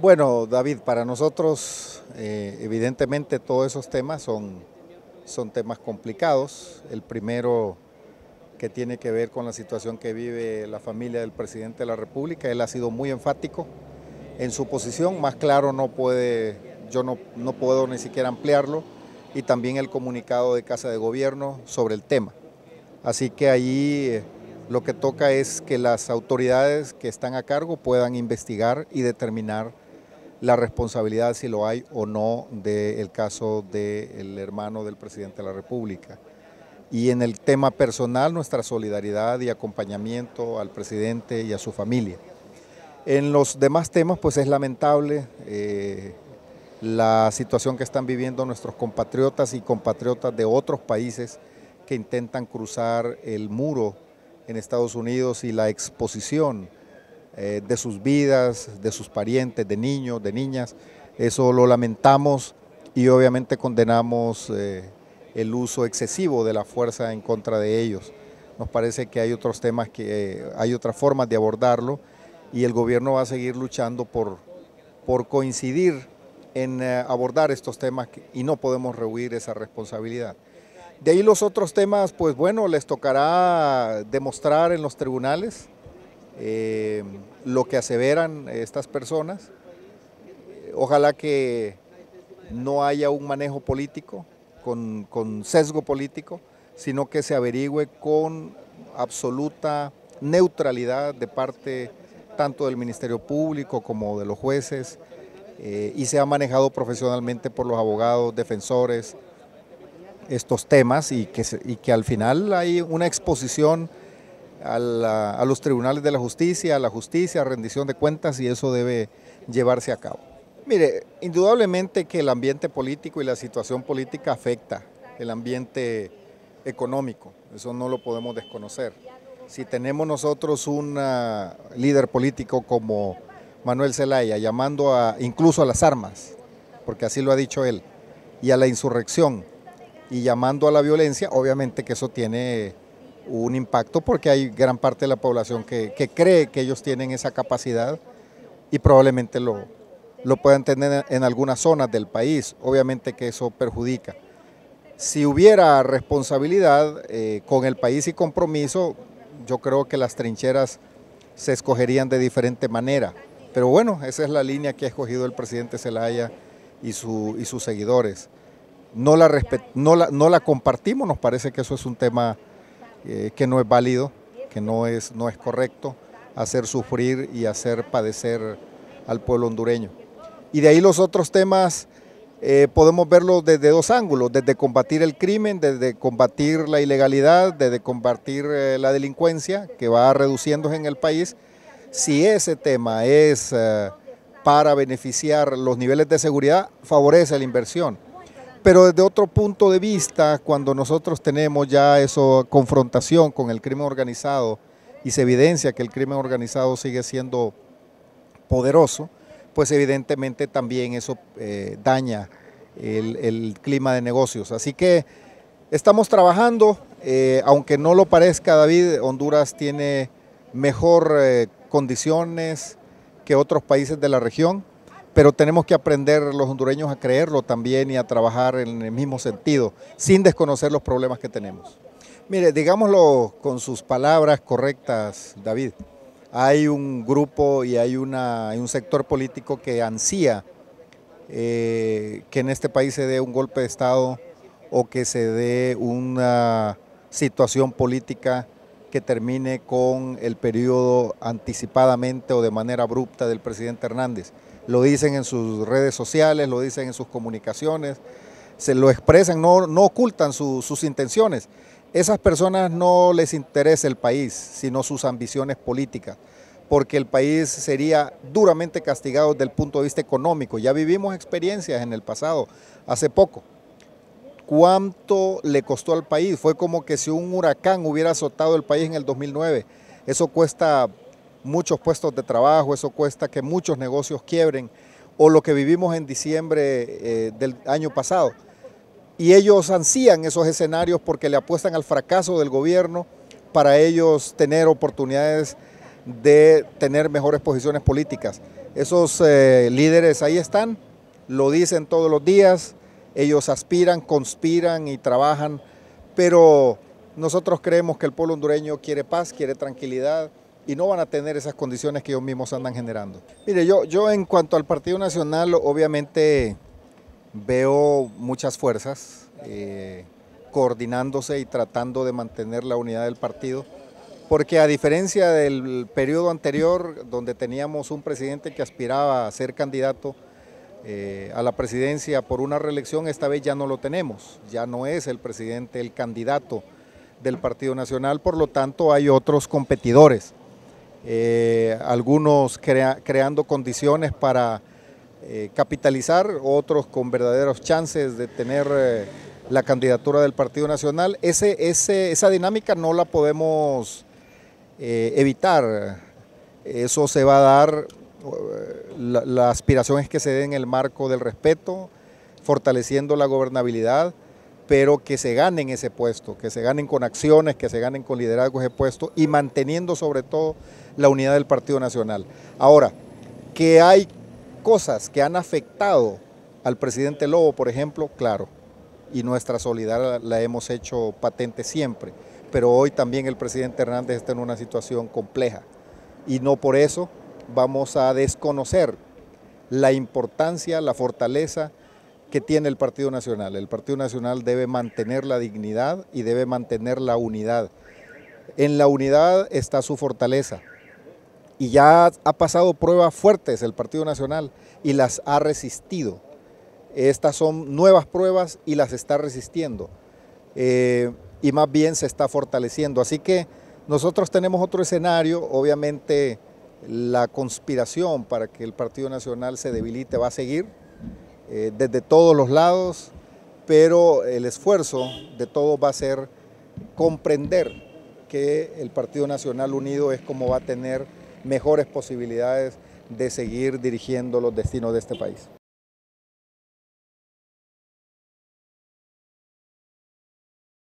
Bueno, David, para nosotros eh, evidentemente todos esos temas son, son temas complicados. El primero que tiene que ver con la situación que vive la familia del presidente de la República, él ha sido muy enfático en su posición, más claro no puede, yo no, no puedo ni siquiera ampliarlo, y también el comunicado de Casa de Gobierno sobre el tema. Así que ahí eh, lo que toca es que las autoridades que están a cargo puedan investigar y determinar la responsabilidad, si lo hay o no, del caso del hermano del presidente de la República. Y en el tema personal, nuestra solidaridad y acompañamiento al presidente y a su familia. En los demás temas, pues es lamentable eh, la situación que están viviendo nuestros compatriotas y compatriotas de otros países que intentan cruzar el muro en Estados Unidos y la exposición eh, de sus vidas, de sus parientes, de niños, de niñas. Eso lo lamentamos y obviamente condenamos eh, el uso excesivo de la fuerza en contra de ellos. Nos parece que hay otros temas, que eh, hay otras formas de abordarlo y el gobierno va a seguir luchando por, por coincidir en abordar estos temas y no podemos rehuir esa responsabilidad. De ahí los otros temas, pues bueno, les tocará demostrar en los tribunales eh, lo que aseveran estas personas. Ojalá que no haya un manejo político, con, sesgo político, sino que se averigüe con absoluta neutralidad de parte tanto del Ministerio Público como de los jueces eh, y sea manejado profesionalmente por los abogados, defensores, estos temas y que al final hay una exposición a, los tribunales de la justicia, a la justicia, a rendición de cuentas y eso debe llevarse a cabo. Mire, indudablemente que el ambiente político y la situación política afecta el ambiente económico, eso no lo podemos desconocer. Si tenemos nosotros un líder político como Manuel Zelaya llamando a, incluso a las armas, porque así lo ha dicho él, y a la insurrección, y llamando a la violencia, obviamente que eso tiene un impacto porque hay gran parte de la población que, cree que ellos tienen esa capacidad y probablemente lo, lo puedan tener en algunas zonas del país. Obviamente que eso perjudica. Si hubiera responsabilidad eh, con el país y compromiso, yo creo que las trincheras se escogerían de diferente manera. Pero bueno, esa es la línea que ha escogido el presidente Zelaya y, su, y sus seguidores. No la, no, la, no la compartimos, nos parece que eso es un tema eh, que no es válido, que no es, no es correcto hacer sufrir y hacer padecer al pueblo hondureño. Y de ahí los otros temas eh, podemos verlos desde dos ángulos, desde combatir el crimen, desde combatir la ilegalidad, desde combatir eh, la delincuencia que va reduciéndose en el país. Si ese tema es para beneficiar los niveles de seguridad, favorece la inversión pero desde otro punto de vista, cuando nosotros tenemos ya esa confrontación con el crimen organizado y se evidencia que el crimen organizado sigue siendo poderoso, pues evidentemente también eso eh, daña el, clima de negocios. Así que estamos trabajando, eh, aunque no lo parezca David, Honduras tiene mejor eh, condiciones que otros países de la región pero tenemos que aprender los hondureños a creerlo también y a trabajar en el mismo sentido, sin desconocer los problemas que tenemos. Mire, digámoslo con sus palabras correctas, David. Hay un grupo y hay, una, un sector político que ansía eh, que en este país se dé un golpe de Estado o que se dé una situación política que termine con el periodo anticipadamente o de manera abrupta del presidente Hernández lo dicen en sus redes sociales, lo dicen en sus comunicaciones, se lo expresan, no, no ocultan sus intenciones. Esas personas no les interesa el país, sino sus ambiciones políticas, porque el país sería duramente castigado desde el punto de vista económico. Ya vivimos experiencias en el pasado, hace poco. ¿Cuánto le costó al país? Fue como que si un huracán hubiera azotado el país en el 2009. Eso cuesta muchos puestos de trabajo, eso cuesta que muchos negocios quiebren, o lo que vivimos en diciembre eh, del año pasado. Y ellos ansían esos escenarios porque le apuestan al fracaso del gobierno para ellos tener oportunidades de tener mejores posiciones políticas. Esos eh, líderes ahí están, lo dicen todos los días, ellos aspiran, conspiran y trabajan, pero nosotros creemos que el pueblo hondureño quiere paz, quiere tranquilidad y no van a tener esas condiciones que ellos mismos andan generando. Mire, yo, yo en cuanto al Partido Nacional, obviamente veo muchas fuerzas eh, coordinándose y tratando de mantener la unidad del partido, porque a diferencia del periodo anterior, donde teníamos un presidente que aspiraba a ser candidato eh, a la presidencia por una reelección, esta vez ya no lo tenemos, ya no es el presidente el candidato del Partido Nacional, por lo tanto hay otros competidores, eh, algunos creando condiciones para eh, capitalizar, otros con verdaderos chances de tener eh, la candidatura del Partido Nacional. Esa dinámica no la podemos evitar, eso se va a dar, la, la aspiración es que se dé en el marco del respeto, fortaleciendo la gobernabilidad, pero que se ganen ese puesto, que se ganen con acciones, que se ganen con liderazgo ese puesto y manteniendo sobre todo la unidad del Partido Nacional. Ahora, que hay cosas que han afectado al presidente Lobo, por ejemplo, claro, y nuestra solidaridad la hemos hecho patente siempre, pero hoy también el presidente Hernández está en una situación compleja y no por eso vamos a desconocer la importancia, la fortaleza que tiene el Partido Nacional. El Partido Nacional debe mantener la dignidad y debe mantener la unidad. En la unidad está su fortaleza. Y ya ha pasado pruebas fuertes el Partido Nacional y las ha resistido. Estas son nuevas pruebas y las está resistiendo. Eh, y más bien se está fortaleciendo. Así que nosotros tenemos otro escenario, obviamente la conspiración para que el Partido Nacional se debilite va a seguir, eh, desde todos los lados, pero el esfuerzo de todos va a ser comprender que el Partido Nacional Unido es como va a tener mejores posibilidades de seguir dirigiendo los destinos de este país.